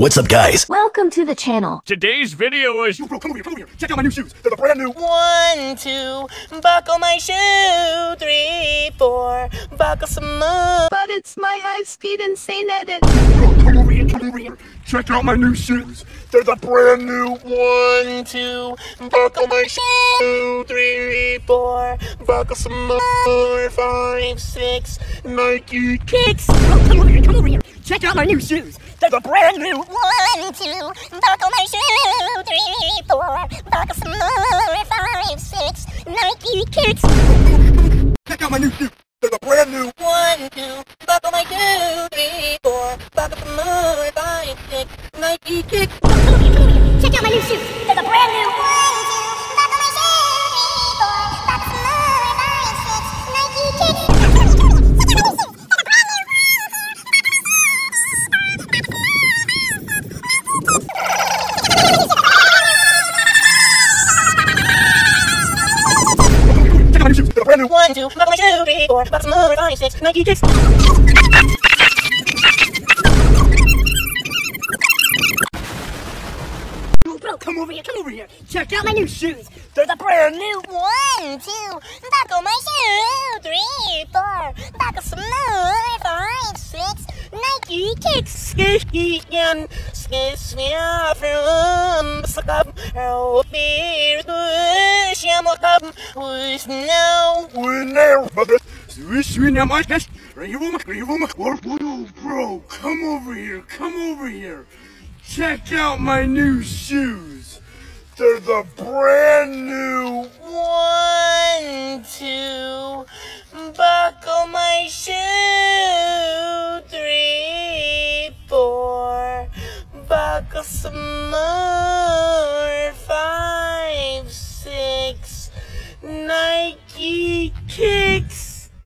What's up, guys? Welcome to the channel. Today's video is Yo, bro, come over here, come over here. Check out my new shoes. They're the brand new. One, two, buckle my shoe. Three, four, buckle some more. But it's my high speed insane edit. Bro, come over here, come over here. Check out my new shoes. They're the brand new. One, two, buckle my shoe. Three, four, buckle some more. Five, six, Nike kicks. Come over here, come over here. Check out my new shoes. They're the brand new. One, two, buckle my shoe. Three, four, buckle some more. Five, six, Nike kicks. Check out my new shoes. They're the brand new. One, two, my some more. Five, six, Nike kicks. Check out my new shoes. They're the brand new. New. One, two, buckle my shoe. Three, four, buckle some more. Five, six, Nike kicks. Come over here, come over here. Check out my new shoes. They're the brand new. One, two, buckle my shoe. Three, four, buckle some more. Five, six, Nike kicks. Helpir, Shamakab, who's now. We're there, mother. Bro, come over here. Come over here. Check out my new shoes. They're the brand new. One, two, buckle my shoe. Three, four, buckle some more.